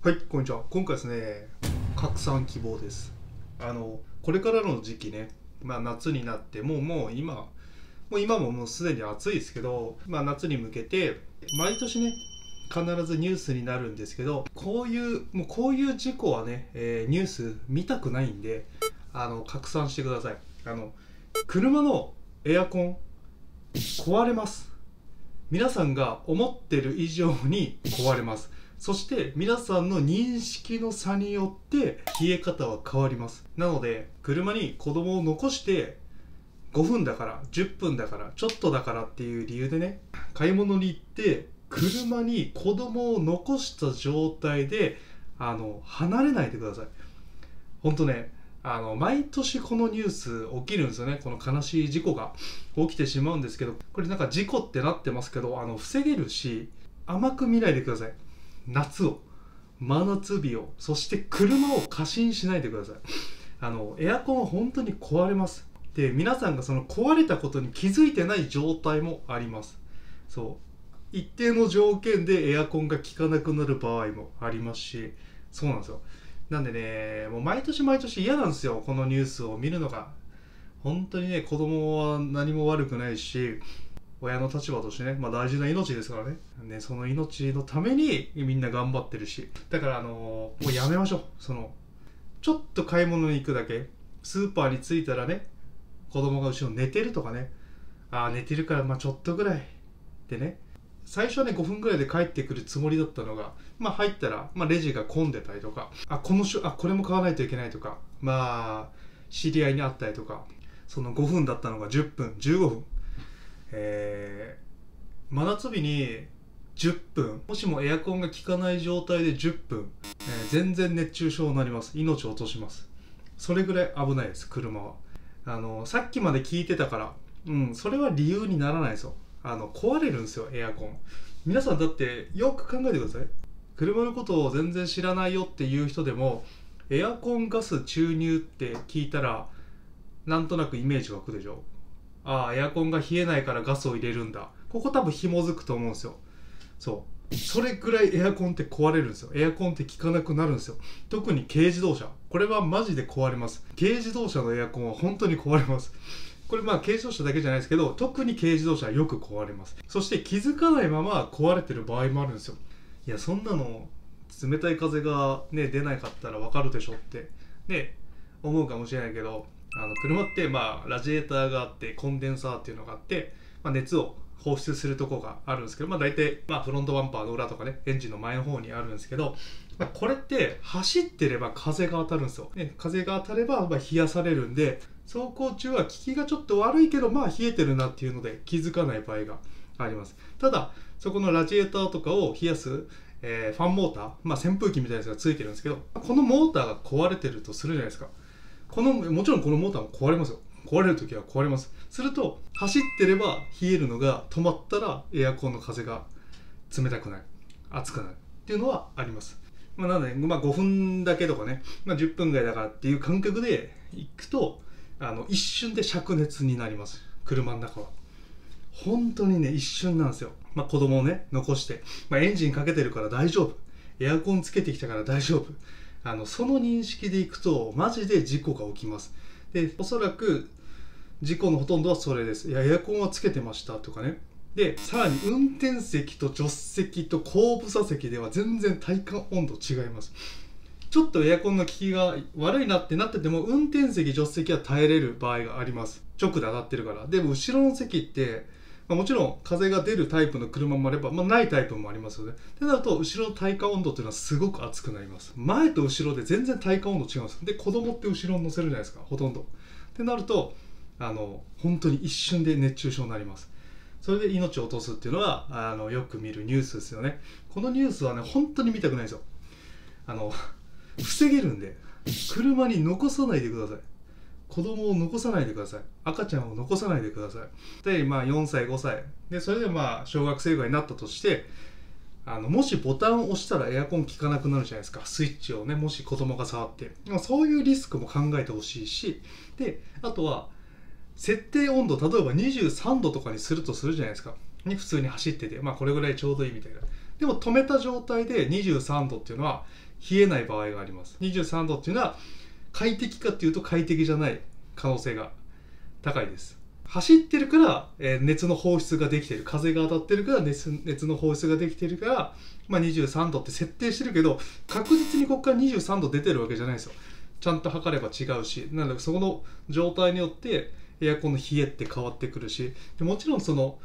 はい、こんにちは。今回ですね、拡散希望です。あの、これからの時期ね、まあ夏になって、もうもう今、もう今ももうすでに暑いですけど、まあ夏に向けて、毎年ね、必ずニュースになるんですけど、こういう、もうこういう事故はね、えーニュース見たくないんで、あの、拡散してください。あの、車のエアコン、壊れます。皆さんが思ってる以上に壊れます。そして皆さんの認識の差によって冷え方は変わります。なので車に子供を残して5分だから10分だからちょっとだからっていう理由でね買い物に行って車に子供を残した状態であの離れないでください。本当ねあの毎年このニュース起きるんですよねこの悲しい事故が起きてしまうんですけどこれなんか事故ってなってますけどあの防げるし甘く見ないでください夏を真夏日をそして車を過信しないでください。あのエアコンは本当に壊れます。で皆さんがその壊れたことに気づいてない状態もあります。そう。一定の条件でエアコンが効かなくなる場合もありますし。そうなんですよ。なんでねもう毎年毎年嫌なんですよこのニュースを見るのが。本当にね子供は何も悪くないし。親の立場としてね、まあ、大事な命ですからね。ねその命のためにみんな頑張ってるし。だからあのもうやめましょう。そのちょっと買い物に行くだけ。スーパーに着いたらね子供が後ろ寝てるとかね。ああ寝てるからまあちょっとぐらい。でね最初はね5分ぐらいで帰ってくるつもりだったのがまあ入ったら、まあ、レジが混んでたりとか。あこのしゅあこれも買わないといけないとか。まあ知り合いに会ったりとか。その5分だったのが10分。15分。えー真夏日に10分。もしもエアコンが効かない状態で10分、えー全然熱中症になります。命を落とします。それぐらい危ないです車は。あのさっきまで聞いてたから。うんそれは理由にならないですよあの壊れるんですよエアコン。皆さんだってよく考えてください。車のことを全然知らないよっていう人でもエアコンガス注入って聞いたらなんとなくイメージ湧くでしょ。ああエアコンが冷えないからガスを入れるんだ。ここ多分紐づくと思うんですよ。そう。それぐらいエアコンって壊れるんですよ。エアコンって効かなくなるんですよ。特に軽自動車。これはマジで壊れます。軽自動車のエアコンは本当に壊れます。これまあ軽自動車だけじゃないですけど特に軽自動車はよく壊れます。そして気づかないまま壊れてる場合もあるんですよ。いやそんなの冷たい風がね出なかったらわかるでしょってね思うかもしれないけどあの車ってまあラジエーターがあってコンデンサーっていうのがあって、まあ、熱を放出するとこがあるんですけど、まあ、大体、まあ、フロントバンパーの裏とかねエンジンの前の方にあるんですけど、まあ、これって走ってれば風が当たるんですよ、ね、風が当たればまあ冷やされるんで走行中は効きがちょっと悪いけどまあ冷えてるなっていうので気づかない場合があります。ただそこのラジエーターとかを冷やすえーファンモーター、まあ、扇風機みたいなやつがついてるんですけどこのモーターが壊れてるとするじゃないですか。このもちろんこのモーターも壊れますよ。壊れる時は壊れます。すると走ってれば冷えるのが止まったらエアコンの風が冷たくなる熱くなるっていうのはあります、まあ、なので、まあ、5分だけとかね、まあ、10分ぐらいだからっていう感覚で行くとあの一瞬で灼熱になります。車の中は。本当にね一瞬なんですよ、まあ、子供をね残して、まあ、エンジンかけてるから大丈夫。エアコンつけてきたから大丈夫。あのその認識でいくとマジで事故が起きます。でおそらく事故のほとんどはそれです。いやエアコンはつけてましたとかね。でさらに運転席と助手席と後部座席では全然体感温度違います。ちょっとエアコンの効きが悪いなってなってても運転席助手席は耐えれる場合があります。直で当たってるから。でも後ろの席ってまあ、もちろん風が出るタイプの車もあれば、まあ、ないタイプもありますよね。ってなると後ろの体感温度っていうのはすごく熱くなります。前と後ろで全然体感温度違うんです。で子供って後ろに乗せるじゃないですかほとんど。ってなるとあの本当に一瞬で熱中症になります。それで命を落とすっていうのはあのよく見るニュースですよね。このニュースはね本当に見たくないですよ。あの防げるんで車に残さないでください。子供を残さないでください。赤ちゃんを残さないでください。でまあ4歳5歳。でそれでまあ小学生ぐらいになったとしてあのもしボタンを押したらエアコン効かなくなるじゃないですか。スイッチをねもし子供が触って。まそういうリスクも考えてほしいし。であとは設定温度例えば23度とかにするとするじゃないですか。に普通に走ってて。まあこれぐらいちょうどいいみたいな。でも止めた状態で23度っていうのは冷えない場合があります。23度っていうのは快適かっていうと快適じゃない可能性が高いです。走ってるから、え熱の放出ができてる。風が当たってるから熱熱の放出ができてるから、まあ、23度って設定してるけど確実にここから23度出てるわけじゃないですよ。ちゃんと測れば違うし。なのでそこの状態によってエアコンの冷えって変わってくるし。でもちろんその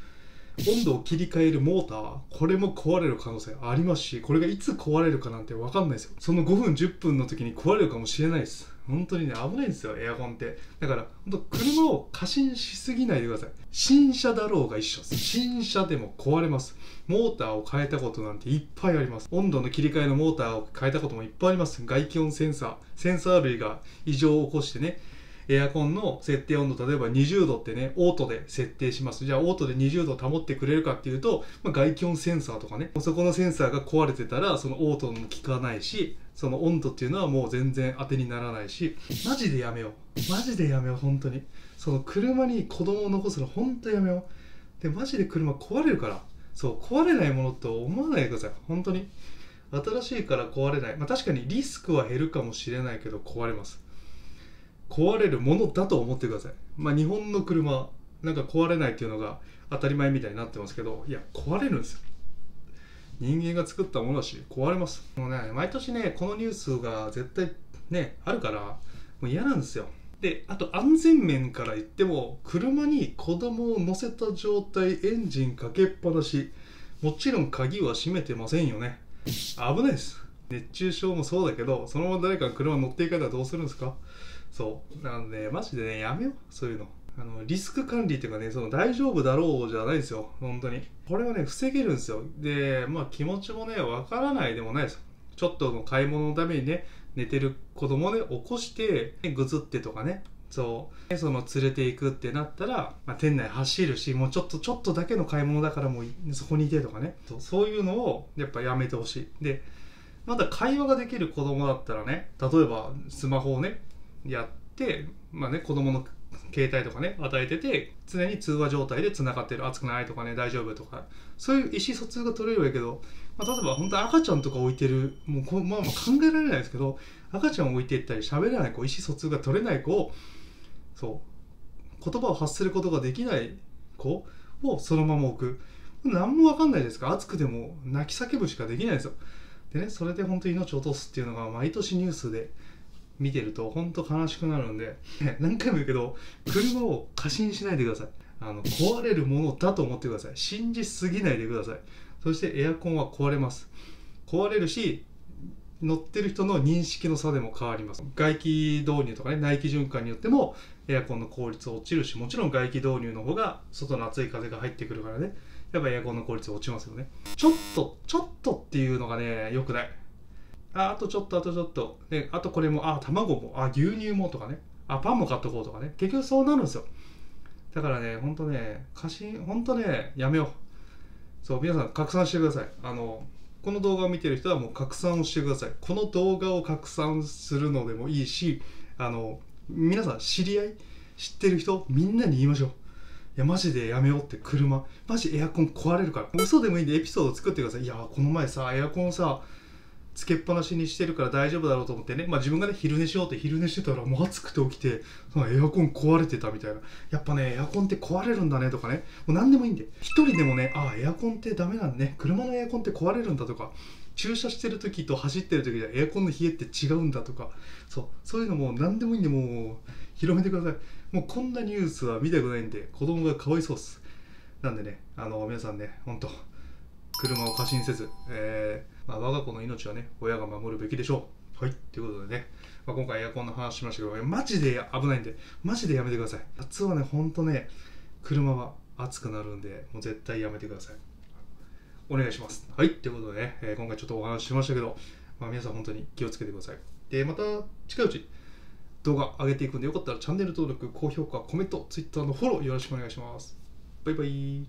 温度を切り替えるモーターこれも壊れる可能性ありますしこれがいつ壊れるかなんて分かんないですよ。その5分10分の時に壊れるかもしれないです。本当にね危ないんですよエアコンって。だから本当車を過信しすぎないでください。新車だろうが一緒です。新車でも壊れます。モーターを変えたことなんていっぱいあります。温度の切り替えのモーターを変えたこともいっぱいあります。外気温センサーセンサー類が異常を起こしてねエアコンの設定温度例えば20度ってねオートで設定します。じゃあオートで20度保ってくれるかっていうと、まあ、外気温センサーとかね。そこのセンサーが壊れてたらそのオートも効かないしその温度っていうのはもう全然当てにならないし。マジでやめよう。マジでやめよう本当に。その車に子供を残すの本当やめよう。でマジで車壊れるから。そう壊れないものと思わないでください。本当に。新しいから壊れない。まあ確かにリスクは減るかもしれないけど壊れます。壊れるものだと思ってください。まあ日本の車なんか壊れないっていうのが当たり前みたいになってますけどいや壊れるんですよ。人間が作ったものだし壊れます。もうね毎年ねこのニュースが絶対ねあるからもう嫌なんですよ。であと安全面から言っても車に子供を乗せた状態エンジンかけっぱなしもちろん鍵は閉めてませんよね。危ないです。熱中症もそうだけどそのまま誰かが車乗っていかれたらどうするんですか？そう。なんでマジでねやめよう。そういうの。あのリスク管理っていうかねその大丈夫だろうじゃないですよ。本当に。これはね防げるんですよ。でまあ気持ちもねわからないでもないです。よちょっとの買い物のためにね寝てる子供ね起こしてねぐずってとかね。そう。その連れていくってなったら、まあ、店内走るしもうちょっとちょっとだけの買い物だからもうそこにいてとかね。そうそういうのをやっぱやめてほしい。でまだ会話ができる子供だったらね例えばスマホをねやって、まあね、子供の携帯とかね与えてて常に通話状態でつながってる。熱くないとかね大丈夫とか。そういう意思疎通が取れるやけど、まあ、例えば本当赤ちゃんとか置いてるもうこ、まあ、まあ考えられないですけど赤ちゃんを置いていったり喋らない子意思疎通が取れない子をそう言葉を発することができない子をそのまま置く。何も分かんないですか？ら熱くても泣き叫ぶしかできないですよ。でねそれで本当に命を落とすっていうのが毎年ニュースで見てると本当悲しくなるんで 何回も言うけど車を過信しないでください。あの壊れるものだと思ってください。信じすぎないでください。そしてエアコンは壊れます。壊れるし乗ってる人の認識の差でも変わります。外気導入とかね内気循環によってもエアコンの効率落ちるしもちろん外気導入の方が外の暑い風が入ってくるからね。やっぱエアコンの効率落ちますよね。ちょっとちょっとっていうのがね良くない。ああとちょっとあとちょっと。であとこれもあ卵もあ牛乳もとかね。あパンも買っとこうとかね。結局そうなるんですよ。だからねほんとね過信ほんとねやめよう。そう皆さん拡散してください。あのこの動画を見てる人はもう拡散をしてください。この動画を拡散するのでもいいしあの皆さん知り合い知ってる人みんなに言いましょう。いやマジでやめようって車。マジエアコン壊れるから。嘘でもいいんでエピソード作ってください。いやこの前さエアコンさつけっぱなしにしてるから大丈夫だろうと思ってね、まあ、自分がね昼寝しようって昼寝してたらもう暑くて起きてそのエアコン壊れてたみたいな。やっぱねエアコンって壊れるんだねとかね。もう何でもいいんで。一人でもねああエアコンってダメなんね。車のエアコンって壊れるんだとか。駐車してる時と走ってる時でエアコンの冷えって違うんだとか。そうそういうのも何でもいいんでもう広めてください。もうこんなニュースは見たくないんで子供がかわいそうっす。なんでねあの皆さんね本当車を過信せず、えーまあ、我が子の命はね親が守るべきでしょう。はい。ということでね、まあ、今回エアコンの話しましたけどマジで危ないんでマジでやめてください。夏はねほんとね車は暑くなるんでもう絶対やめてください。お願いします。はい。ということでね、えー今回ちょっとお話ししましたけど、まあ、皆さん本当に気をつけてください。でまた近いうち動画上げていくんでよかったらチャンネル登録高評価コメント Twitter のフォローよろしくお願いします。バイバイ。